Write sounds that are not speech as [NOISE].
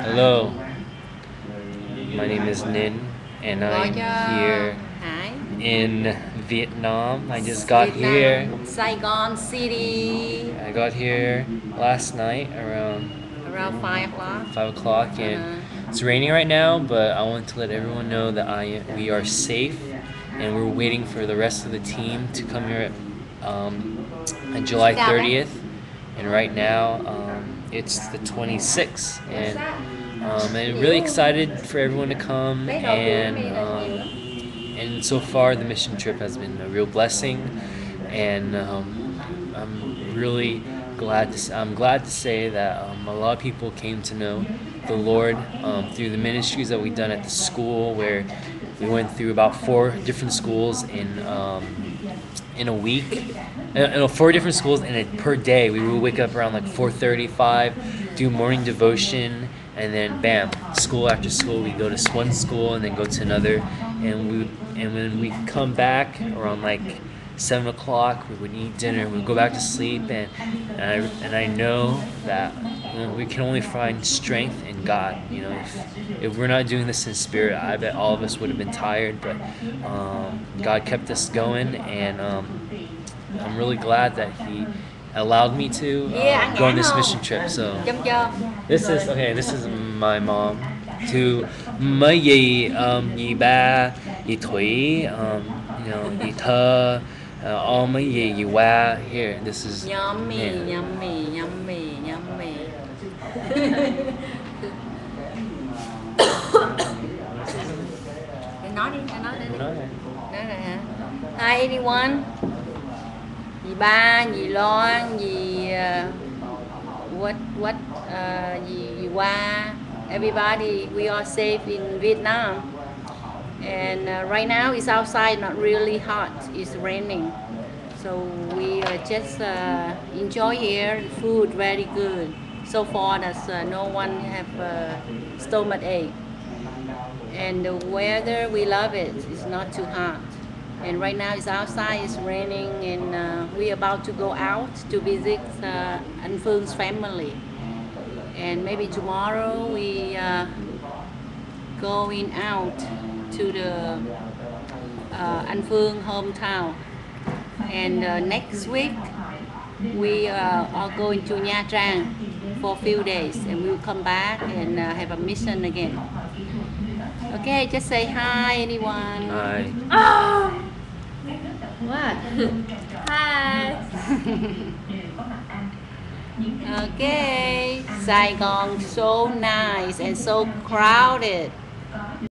Hello, my name is Ninh, and I'm here in Vietnam. I just got here. Saigon City I got here last night around around 5 o'clock 5 o'clock, and Uh-huh. it's raining right now. But I want to let everyone know that I we are safe, and we're waiting for the rest of the team to come here um, on July 30th. And right now, um, it's the 26th, and um, and really excited for everyone to come. And um, and so far, the mission trip has been a real blessing, and um, I'm really glad to. I'm glad to say that um, a lot of people came to know the Lord um, through the ministries that we've done at the school, where we went through about four different schools in um, in a week. No, four different schools, and it, per day we would wake up around like 4:35, do morning devotion, and then bam, school after school. We go to one school and then go to another, and we and when we come back around like seven o'clock, we would eat dinner. We'd go back to sleep, and and I, and I know that you know, we can only find strength in God. You know, if, if we're not doing this in spirit, I bet all of us would have been tired. But um, God kept us going, and um, I'm really glad that He allowed me to uh, Yeah, go on this mission trip. So this is okay. This is my mom. To mấy gì um gì ba thủy um you know gì thơ uh, all mấy gì gì qua here. This is yummy yeah. yummy yummy yummy nói đi nói đi Nói rồi hả hi anyone dì ba dì loan dì uh, what what uh, dì, dì hoa everybody we are safe in vietnam and uh, right now it's outside not really hot it's raining. So we uh, just enjoy here food very good. So far that uh, no one have uh, stomach ache. And the weather we love it it's not too hot. And right now it's outside it's raining and uh, we're about to go out to visit uh, An family. And maybe tomorrow we uh, going out to the uh, An Phương hometown and uh, next week we uh, are going to Nha Trang for a few days and we will come back and uh, have a mission again okay just say hi anyone Hi. Oh! [GASPS] What? [LAUGHS] Hi! [LAUGHS] okay Saigon so nice and so crowded